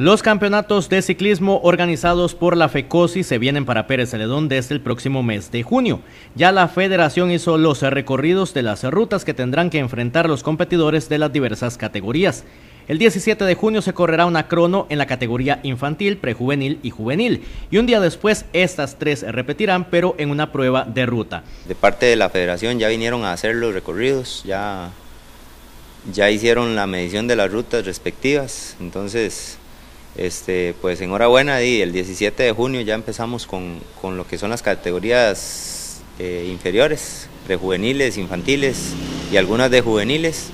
Los campeonatos de ciclismo organizados por la FECOSI se vienen para Pérez Celedón desde el próximo mes de junio. Ya la federación hizo los recorridos de las rutas que tendrán que enfrentar los competidores de las diversas categorías. El 17 de junio se correrá una crono en la categoría infantil, prejuvenil y juvenil. Y un día después estas tres repetirán, pero en una prueba de ruta. De parte de la federación ya vinieron a hacer los recorridos, ya, ya hicieron la medición de las rutas respectivas. Entonces este, pues enhorabuena y el 17 de junio ya empezamos con, con lo que son las categorías eh, inferiores, de juveniles, infantiles y algunas de juveniles.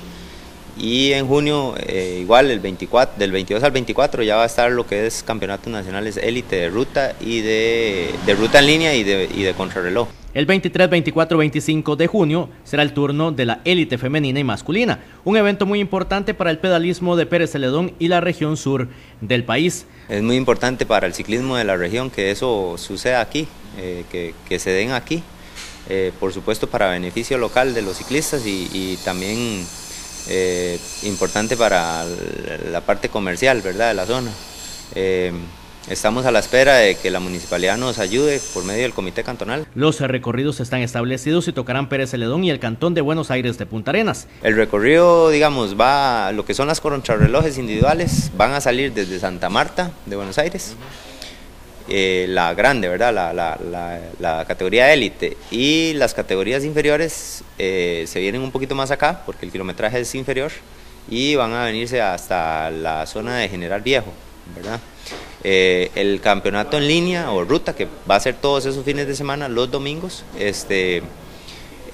Y en junio, eh, igual el 24, del 22 al 24 ya va a estar lo que es campeonatos nacionales élite de ruta y de, de ruta en línea y de, y de contrarreloj. El 23, 24, 25 de junio será el turno de la élite femenina y masculina, un evento muy importante para el pedalismo de Pérez Celedón y la región sur del país. Es muy importante para el ciclismo de la región que eso suceda aquí, eh, que, que, se den aquí, eh, por supuesto para beneficio local de los ciclistas y, y también eh, importante para la parte comercial ¿verdad? de la zona. Eh, Estamos a la espera de que la municipalidad nos ayude por medio del comité cantonal. Los recorridos están establecidos y tocarán Pérez Celedón y el cantón de Buenos Aires de Punta Arenas. El recorrido, digamos, va, lo que son las contrarrelojes individuales, van a salir desde Santa Marta de Buenos Aires, eh, la grande, ¿verdad? La, la, la, la categoría élite y las categorías inferiores eh, se vienen un poquito más acá porque el kilometraje es inferior y van a venirse hasta la zona de General Viejo, ¿verdad? Eh, el campeonato en línea o ruta, que va a ser todos esos fines de semana, los domingos, este,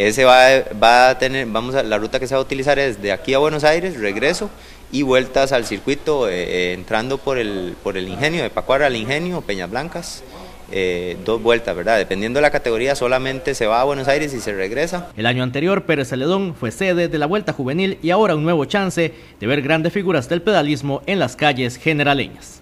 ese va, va a tener, vamos a, la ruta que se va a utilizar es de aquí a Buenos Aires, regreso y vueltas al circuito, eh, eh, entrando por el, por el ingenio, de Pacuara al ingenio, Peñas Blancas, eh, dos vueltas, ¿verdad? Dependiendo de la categoría, solamente se va a Buenos Aires y se regresa. El año anterior, Pérez Celedón fue sede de la Vuelta Juvenil y ahora un nuevo chance de ver grandes figuras del pedalismo en las calles generaleñas.